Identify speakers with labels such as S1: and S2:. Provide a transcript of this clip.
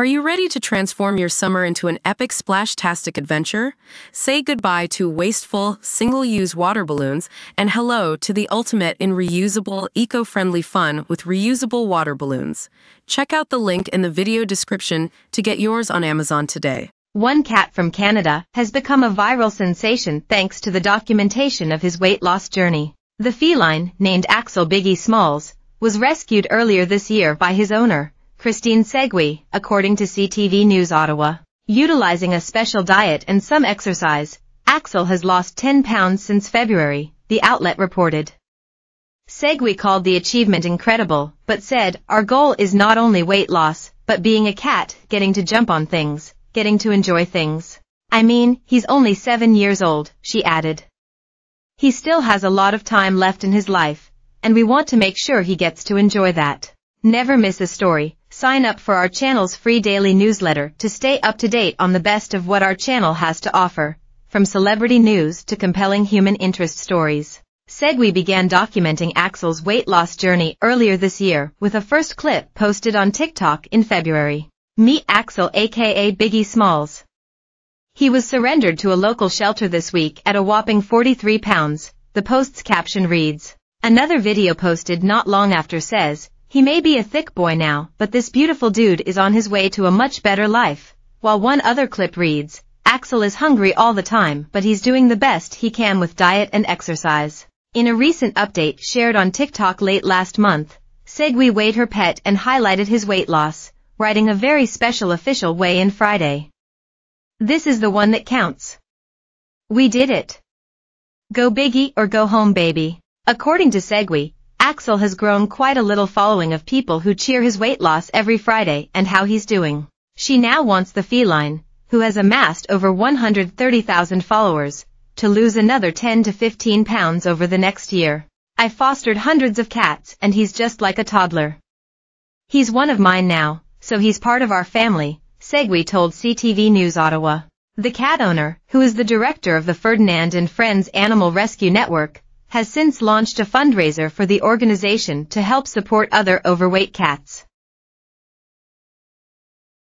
S1: Are you ready to transform your summer into an epic splash-tastic adventure? Say goodbye to wasteful, single-use water balloons and hello to the ultimate in reusable, eco-friendly fun with reusable water balloons. Check out the link in the video description to get yours on Amazon today.
S2: One cat from Canada has become a viral sensation thanks to the documentation of his weight loss journey. The feline, named Axel Biggie Smalls, was rescued earlier this year by his owner, Christine Segui, according to CTV News Ottawa. Utilizing a special diet and some exercise, Axel has lost 10 pounds since February, the outlet reported. Segui called the achievement incredible, but said, our goal is not only weight loss, but being a cat, getting to jump on things, getting to enjoy things. I mean, he's only seven years old, she added. He still has a lot of time left in his life, and we want to make sure he gets to enjoy that. Never miss a story, Sign up for our channel's free daily newsletter to stay up to date on the best of what our channel has to offer, from celebrity news to compelling human interest stories. Segui began documenting Axel's weight loss journey earlier this year with a first clip posted on TikTok in February. Meet Axel aka Biggie Smalls. He was surrendered to a local shelter this week at a whopping 43 pounds, the post's caption reads. Another video posted not long after says, he may be a thick boy now, but this beautiful dude is on his way to a much better life. While one other clip reads, Axel is hungry all the time, but he's doing the best he can with diet and exercise. In a recent update shared on TikTok late last month, Segui weighed her pet and highlighted his weight loss, writing a very special official weigh-in Friday. This is the one that counts. We did it. Go biggie or go home baby. According to Segui, Axel has grown quite a little following of people who cheer his weight loss every Friday and how he's doing. She now wants the feline, who has amassed over 130,000 followers, to lose another 10 to 15 pounds over the next year. I fostered hundreds of cats and he's just like a toddler. He's one of mine now, so he's part of our family, Segui told CTV News Ottawa. The cat owner, who is the director of the Ferdinand and Friends Animal Rescue Network, has since launched a fundraiser for the organization to help support other overweight cats.